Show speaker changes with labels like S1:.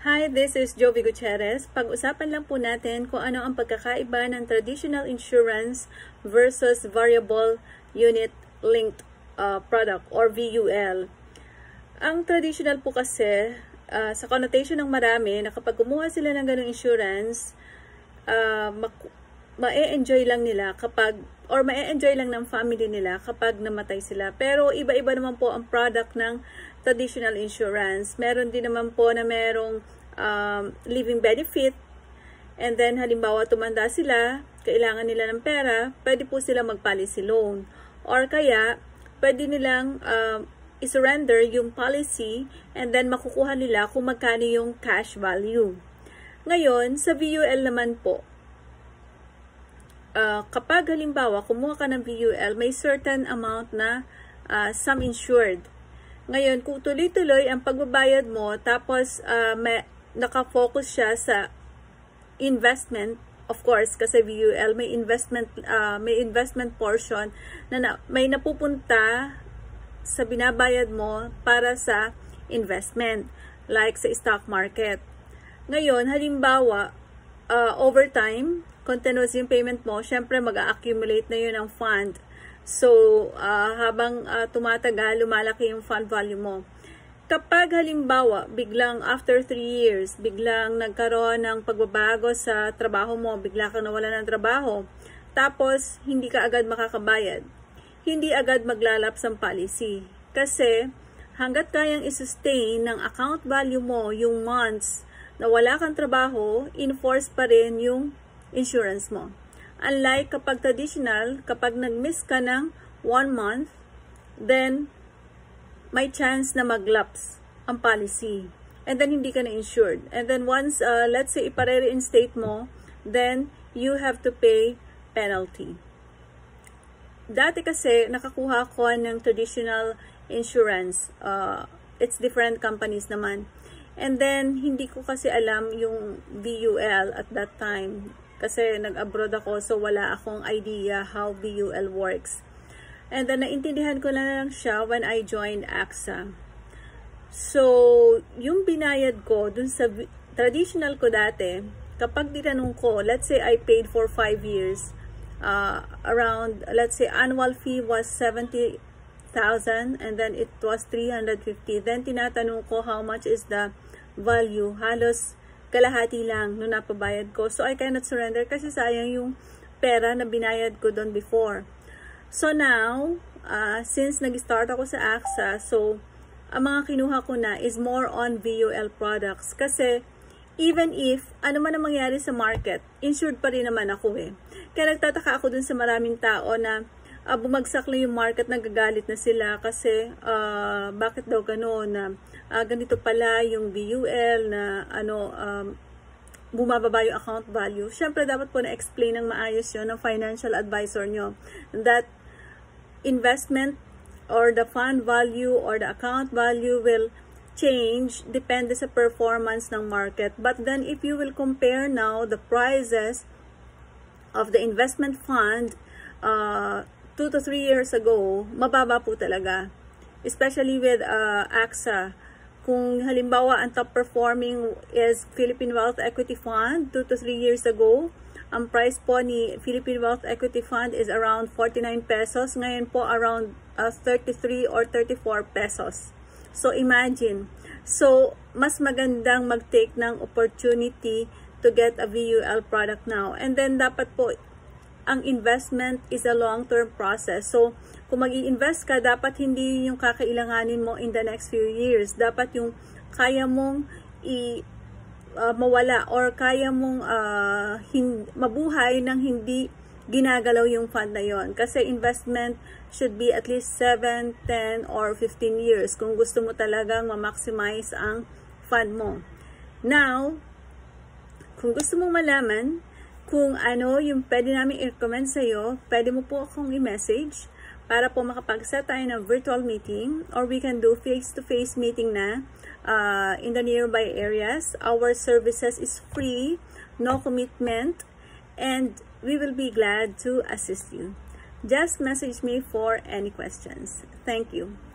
S1: Hi, this is Jovi Gutierrez. Pag-usapan lang po natin kung ano ang pagkakaiba ng traditional insurance versus variable unit linked uh, product or VUL. Ang traditional po kasi, uh, sa connotation ng marami, na kapag kumuha sila ng ganong insurance, uh, ma-enjoy lang nila kapag or ma-enjoy lang ng family nila kapag namatay sila. Pero iba-iba naman po ang product ng traditional insurance. Meron din naman po na merong um, living benefit and then halimbawa tumanda sila, kailangan nila ng pera, pwede po sila mag-policy loan. Or kaya, pwede nilang uh, isurrender yung policy and then makukuha nila kung magkano yung cash value. Ngayon, sa VUL naman po, uh, kapag halimbawa kumuha ka ng VUL, may certain amount na uh, sum insured. Ngayon, kung tuloy-tuloy ang pagbabayad mo, tapos uh, may, nakafocus siya sa investment, of course, kasi VUL may investment uh, may investment portion na, na may napupunta sa binabayad mo para sa investment like sa stock market. Ngayon, halimbawa, uh, over time, continuous yung payment mo, syempre mag-accumulate na yun ang fund. So, uh, habang uh, tumatagal, lumalaki yung fund value mo. Kapag halimbawa, biglang after 3 years, biglang nagkaroon ng pagbabago sa trabaho mo, bigla kang nawala ng trabaho, tapos hindi ka agad makakabayad, hindi agad maglalaps ang policy. Kasi hanggat kayang isustain ng account value mo yung months na wala kang trabaho, enforce pa rin yung insurance mo. Unlike kapag traditional, kapag nag-miss ka ng one month, then may chance na mag-lapse ang policy. And then hindi ka na insured. And then once, uh, let's say, ipare-reinstate mo, then you have to pay penalty. Dati kasi, nakakuha ko ng traditional insurance. Uh, it's different companies naman. And then, hindi ko kasi alam yung VUL at that time kasi nag-abroad ako so wala akong idea how BUL works. And then naintindihan ko lang, lang siya when I joined AXA. So, yung binayad ko dun sa traditional ko dati, kapag tinanong ko, let's say I paid for 5 years, uh, around, let's say annual fee was 70,000 and then it was 350. Then tinatanong ko how much is the value. Halos kalahati lang nung napabayad ko. So, I cannot surrender kasi sayang yung pera na binayad ko doon before. So, now, uh, since nag-start ako sa AXA, so, ang mga kinuha ko na is more on VUL products. Kasi, even if, ano man ang mangyari sa market, insured pa rin naman ako eh. Kaya nagtataka ako dun sa maraming tao na uh, bumagsak lang yung market, nagagalit na sila kasi uh, bakit daw gano'n na uh, ganito pala yung VUL na ano um, bumababa yung account value. Siyempre, dapat po na-explain ng maayos yon ng financial advisor nyo that investment or the fund value or the account value will change depende sa performance ng market. But then, if you will compare now the prices of the investment fund uh, 2 to 3 years ago, mababa po talaga. Especially with uh, AXA kung halimbawa ang top performing is Philippine Wealth Equity Fund 2 to 3 years ago, ang price po ni Philippine Wealth Equity Fund is around 49 pesos. Ngayon po around uh, 33 or 34 pesos. So imagine. So mas magandang mag-take ng opportunity to get a VUL product now. And then dapat po ang investment is a long-term process. So kung mag invest ka, dapat hindi yung kakailanganin mo in the next few years. Dapat yung kaya mong i uh, mawala or kaya mong uh, hin- mabuhay nang hindi ginagalaw yung fund na yon. Kasi investment should be at least 7, 10, or 15 years kung gusto mo talagang ma-maximize ang fund mo. Now, kung gusto mong malaman kung ano yung pwede namin i-recommend sa'yo, pwede mo po akong i-message para po makapag-set tayo ng virtual meeting or we can do face-to-face -face meeting na uh, in the nearby areas. Our services is free, no commitment, and we will be glad to assist you. Just message me for any questions. Thank you.